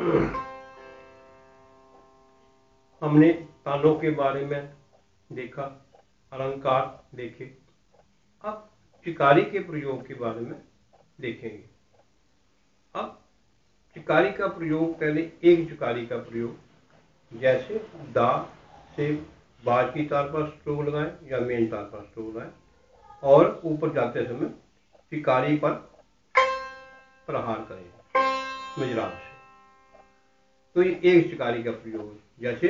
हमने तालों के बारे में देखा, अलंकार देखे। अब चिकारी के प्रयोग के बारे में देखेंगे। अब चिकारी का प्रयोग, पहले एक चिकारी का प्रयोग। जैसे दा से बाज की तार पर स्ट्रोक लगाएँ या मेन तार पर स्ट्रोक लगाएँ, और ऊपर जाते समय चिकारी पर प्रहार करें। मिजराब से तो ये एक शिकारी का प्रयोग जैसे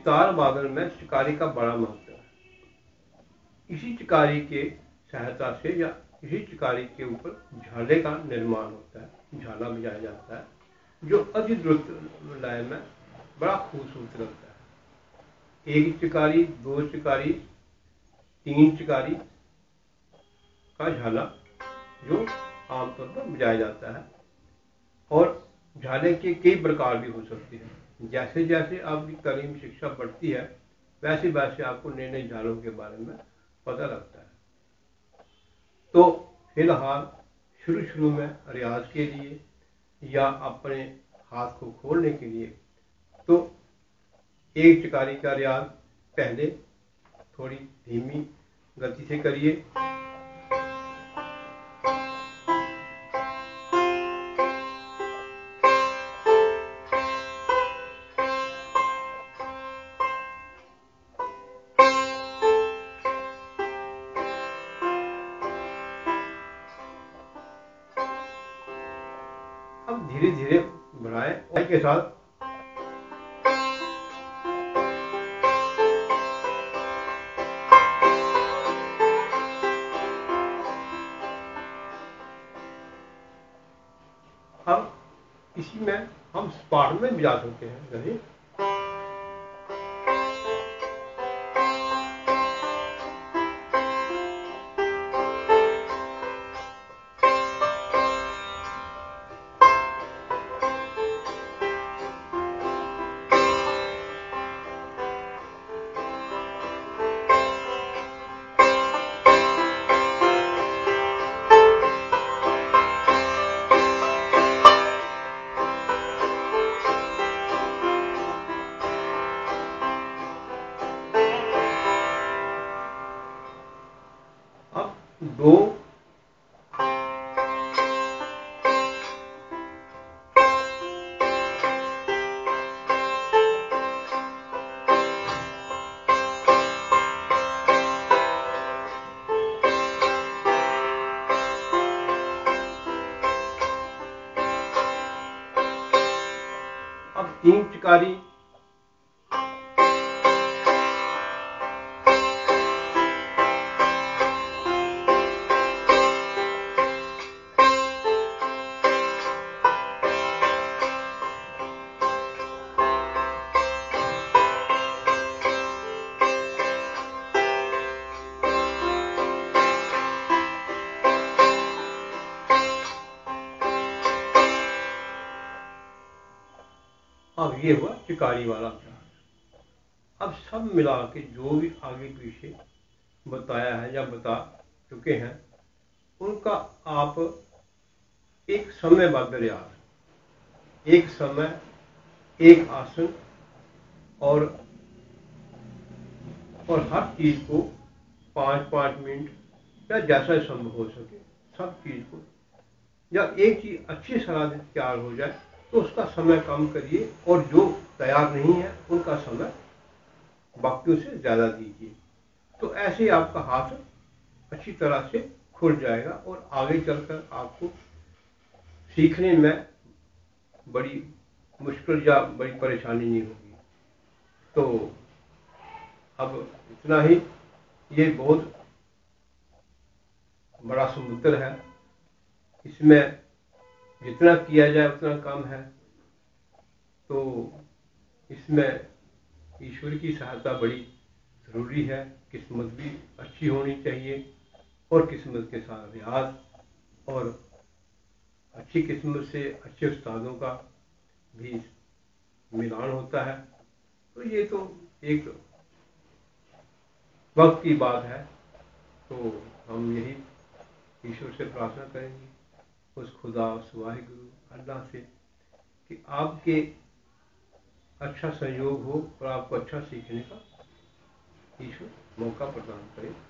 सितार बादल में शिकारी का बड़ा महत्व है। इसी चिकारी के सहायता से या इसी चिकारी के ऊपर झाले का निर्माण होता है झाला बजाया जाता है, जो अति द्रुत लय में बड़ा खूबसूरत लगता है। एक चिकारी, दो चिकारी, तीन चिकारी का झाला जो आमतौर पर बजाया जाता है और झाले के कई प्रकार भी हो सकते हैं। जैसे जैसे आपकी तलीम शिक्षा बढ़ती है वैसे वैसे आपको नए नए झालों के बारे में पता लगता है। तो फ़िलहाल शुरू शुरू में रियाज के लिए या अपने हाथ को खोलने के लिए तो एक चकारी का रियाज पहले थोड़ी धीमी गति से करिए। धीरे धीरे बढ़ाएँ के साथ। इसी में हम स्पार्ट में भी जा सकते हैं तीन चिकारी ये हुआ चिकारी वाला अभ्यास अब सब मिला के जो भी आगे पीछे बताया है या बता चुके हैं, उनका आप एक समय बाद रियाज एक समय, एक आसन और और हर चीज़ को पाँच पाँच मिनट या जैसा संभव हो सके, सब चीज़ को। या एक चीज़ अच्छी सलाह तैयार हो जाए तो उसका समय कम करिए और जो तैयार नहीं है, उनका समय बाकियों से ज़्यादा दीजिए। तो ऐसे ही आपका हाथ अच्छी तरह से खुल जाएगा और आगे चलकर आपको सीखने में बड़ी मुश्किल या बड़ी परेशानी नहीं होगी। तो अब इतना ही। ये बहुत बड़ा समुद्र है। इसमें जितना किया जाए उतना कम है। तो इसमें ईश्वर की सहायता बड़ी ज़रूरी है। किस्मत भी अच्छी होनी चाहिए और किस्मत के साथ रियाज और अच्छी किस्मत से अच्छे उस्तादों का भी मिलान होता है। तो ये तो एक वक्त की बात है। तो हम यही ईश्वर से प्रार्थना करेंगे। उस खुदा, उस वाहिगुरु, अल्लाह से कि आपके अच्छा सहयोग हो और आपको अच्छा सीखने का ईश्वर मौका प्रदान करे।